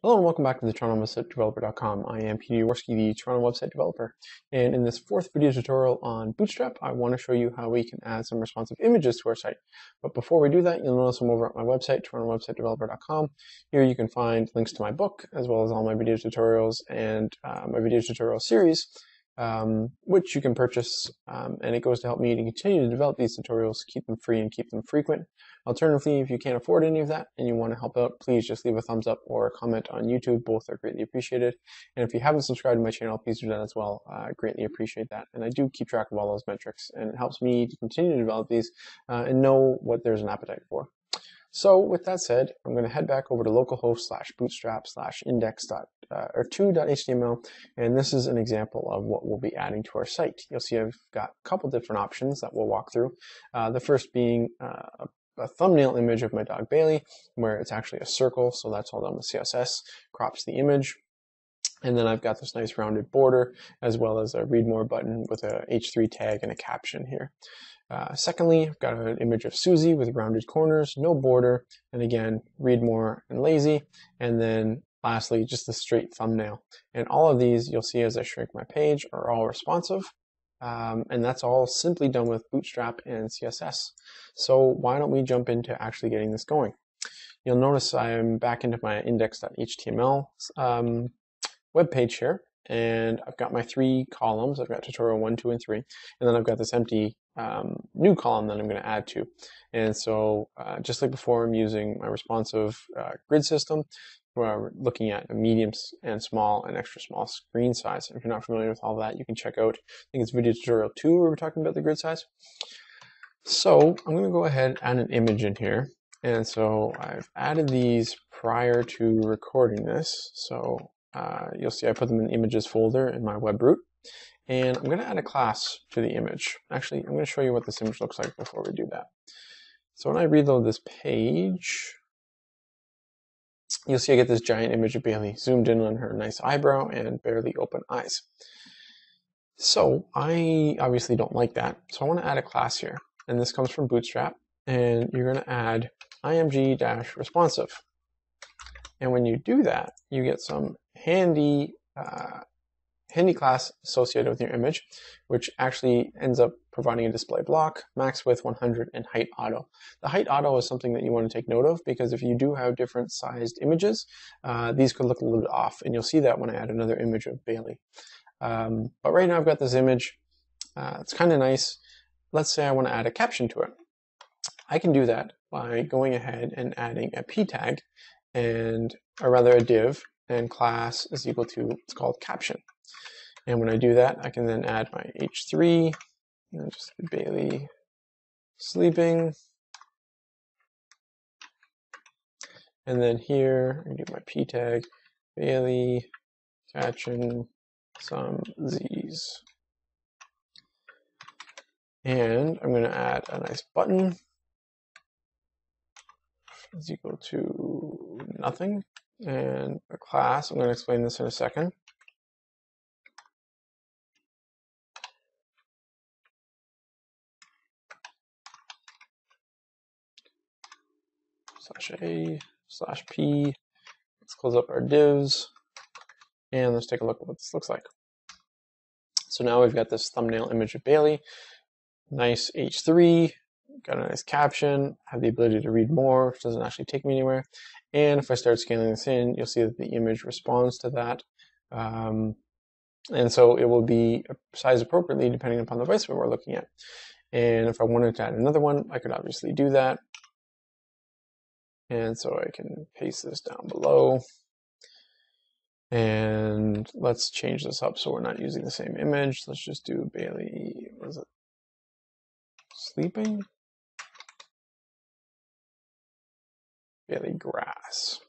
Hello and welcome back to the Toronto Website Developer.com. I am Peter Jaworski, the Toronto Website Developer. And in this fourth video tutorial on Bootstrap, I want to show you how we can add some responsive images to our site. But before we do that, you'll notice I'm over at my website, TorontoWebsiteDeveloper.com. Here you can find links to my book, as well as all my video tutorials and uh, my video tutorial series um, which you can purchase, um, and it goes to help me to continue to develop these tutorials, keep them free and keep them frequent. Alternatively, if you can't afford any of that and you want to help out, please just leave a thumbs up or a comment on YouTube. Both are greatly appreciated. And if you haven't subscribed to my channel, please do that as well. I uh, greatly appreciate that. And I do keep track of all those metrics, and it helps me to continue to develop these uh, and know what there's an appetite for. So with that said, I'm going to head back over to localhost slash bootstrap slash index dot uh, or 2.html, and this is an example of what we'll be adding to our site. You'll see I've got a couple different options that we'll walk through. Uh, the first being uh, a thumbnail image of my dog Bailey, where it's actually a circle, so that's all done with CSS, crops the image. And then I've got this nice rounded border, as well as a read more button with a H3 tag and a caption here. Uh, secondly, I've got an image of Susie with rounded corners, no border, and again, read more and lazy. And then lastly, just a straight thumbnail. And all of these you'll see as I shrink my page are all responsive. Um, and that's all simply done with Bootstrap and CSS. So why don't we jump into actually getting this going? You'll notice I'm back into my index.html um, web page here and I've got my three columns. I've got tutorial one, two, and three, and then I've got this empty um, new column that I'm going to add to. And so, uh, just like before, I'm using my responsive uh, grid system, we're looking at a medium and small and extra small screen size. If you're not familiar with all that, you can check out. I think it's video tutorial two where we're talking about the grid size. So I'm going to go ahead and add an image in here. And so I've added these prior to recording this. So uh, you'll see I put them in the images folder in my web root. And I'm going to add a class to the image. Actually, I'm going to show you what this image looks like before we do that. So when I reload this page, you'll see I get this giant image of Bailey zoomed in on her nice eyebrow and barely open eyes. So I obviously don't like that. So I want to add a class here. And this comes from Bootstrap. And you're going to add img-responsive. And when you do that, you get some handy uh, handy class associated with your image, which actually ends up providing a display block, max width 100, and height auto. The height auto is something that you want to take note of because if you do have different sized images, uh, these could look a little bit off, and you'll see that when I add another image of Bailey. Um, but right now I've got this image. Uh, it's kind of nice. Let's say I want to add a caption to it. I can do that by going ahead and adding a p tag and or rather a div and class is equal to it's called caption. And when I do that, I can then add my h3 and just Bailey sleeping. And then here I do my p tag Bailey catching some z's. And I'm going to add a nice button is equal to nothing. And a class, I'm going to explain this in a second. Slash A, slash P. Let's close up our divs. And let's take a look at what this looks like. So now we've got this thumbnail image of Bailey. Nice H3, got a nice caption, have the ability to read more, which doesn't actually take me anywhere. And if I start scaling this in, you'll see that the image responds to that. Um, and so it will be sized appropriately depending upon the device we're looking at. And if I wanted to add another one, I could obviously do that. And so I can paste this down below. And let's change this up so we're not using the same image. Let's just do Bailey, was it sleeping? Bailey grass.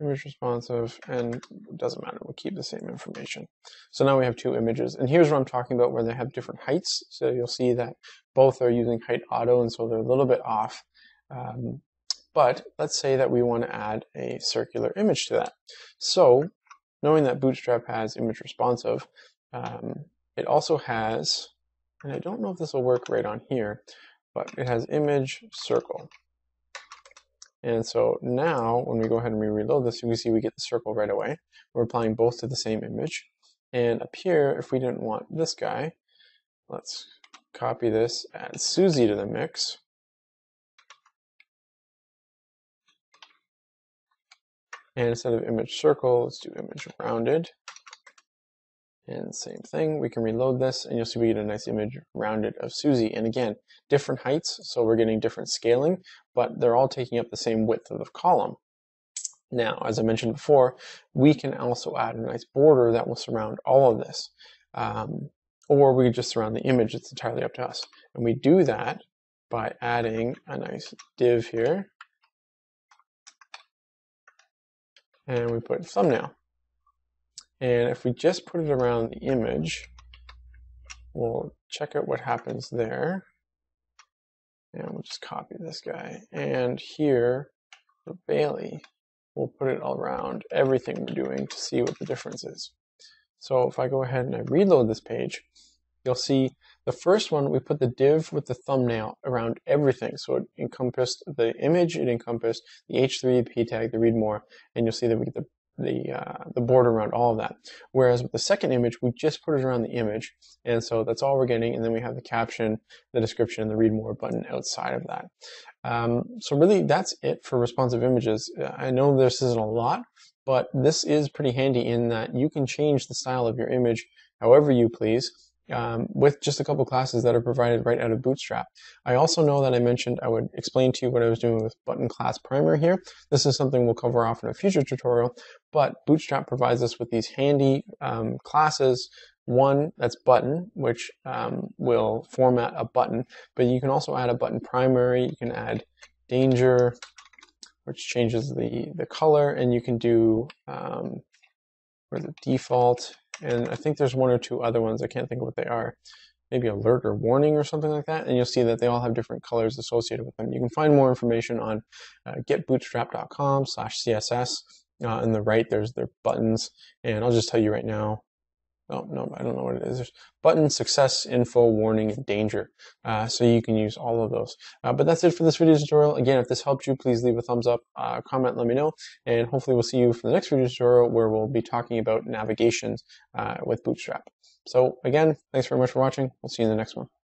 Image responsive, and doesn't matter, we'll keep the same information. So now we have two images, and here's what I'm talking about where they have different heights. So you'll see that both are using height auto, and so they're a little bit off. Um, but let's say that we want to add a circular image to that. So knowing that Bootstrap has image responsive, um, it also has, and I don't know if this will work right on here, but it has image circle. And so now when we go ahead and we reload this, you can see we get the circle right away. We're applying both to the same image. And up here, if we didn't want this guy, let's copy this, add Susie to the mix. And instead of image circle, let's do image rounded. And same thing, we can reload this and you'll see we get a nice image rounded of Susie. And again, different heights, so we're getting different scaling, but they're all taking up the same width of the column. Now, as I mentioned before, we can also add a nice border that will surround all of this. Um, or we could just surround the image, it's entirely up to us. And we do that by adding a nice div here. And we put thumbnail. And if we just put it around the image, we'll check out what happens there. And we'll just copy this guy. And here, for Bailey, we'll put it around everything we're doing to see what the difference is. So if I go ahead and I reload this page, you'll see the first one, we put the div with the thumbnail around everything. So it encompassed the image, it encompassed the H3, the p tag, the read more, and you'll see that we get the the uh, the border around all of that. Whereas with the second image, we just put it around the image, and so that's all we're getting. And then we have the caption, the description, and the read more button outside of that. Um, so really, that's it for responsive images. Uh, I know this isn't a lot, but this is pretty handy in that you can change the style of your image however you please um, with just a couple classes that are provided right out of Bootstrap. I also know that I mentioned I would explain to you what I was doing with button class primer here. This is something we'll cover off in a future tutorial, but Bootstrap provides us with these handy um, classes one that's button, which um, will format a button, but you can also add a button primary. You can add danger, which changes the, the color, and you can do um, or the default and I think there's one or two other ones. I can't think of what they are. Maybe alert or warning or something like that. And you'll see that they all have different colors associated with them. You can find more information on uh, getbootstrap.com slash CSS. Uh, on the right, there's their buttons. And I'll just tell you right now, oh, no, I don't know what it is. There's button, success, info, warning, and danger. Uh, so you can use all of those. Uh, but that's it for this video tutorial. Again, if this helped you, please leave a thumbs up, uh, comment, let me know. And hopefully we'll see you for the next video tutorial where we'll be talking about navigations uh, with Bootstrap. So again, thanks very much for watching. We'll see you in the next one.